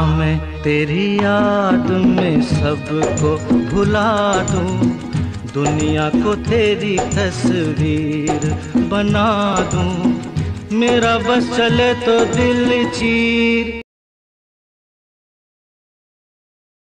मैं तेरी याद में सबको भुला दूँ। दुनिया को तेरी तस्वीर बना दूँ। मेरा बस चले तो दिल चीर